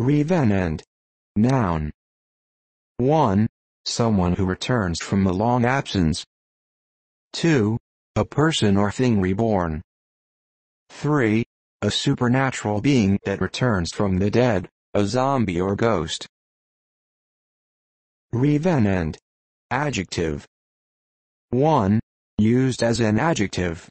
Revenant. Noun. 1. Someone who returns from a long absence. 2. A person or thing reborn. 3. A supernatural being that returns from the dead, a zombie or ghost. Revenant. Adjective. 1. Used as an adjective.